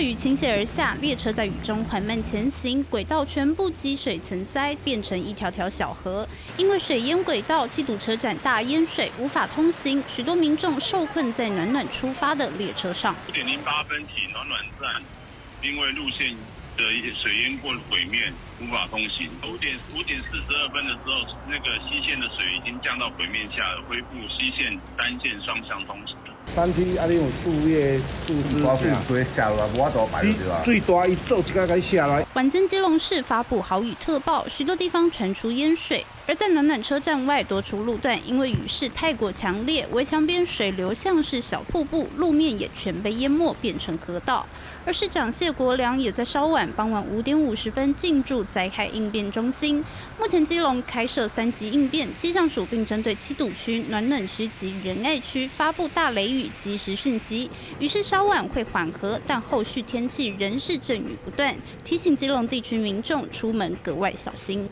雨倾泻而下，列车在雨中缓慢前行，轨道全部积水成灾，变成一条条小河。因为水淹轨道，七堵车站大淹水，无法通行，许多民众受困在暖暖出发的列车上。五点零八分起，暖暖站因为路线的水淹过毁面，无法通行。五点五点四十二分的时候，那个西线的水已经降到毁面下了，恢复西线单线双向通行。山区啊，你有树叶、树枝，大水直接下来，无法度排对吧？最大一做一个该下来。晚间基隆市发布豪雨特报，许多地方传出淹水。而在暖暖车站外多处路段，因为雨势太过强烈，围墙边水流像是小瀑布，路面也全被淹没，变成河道。而市长谢国良也在稍晚傍晚五点五十分进驻灾害应变中心。目前基隆开设三级应变，气象署并针对七堵区、暖暖区及仁爱区发布大雷雨及时讯息，于是稍晚会缓和，但后续天气仍是阵雨不断，提醒基隆地区民众出门格外小心。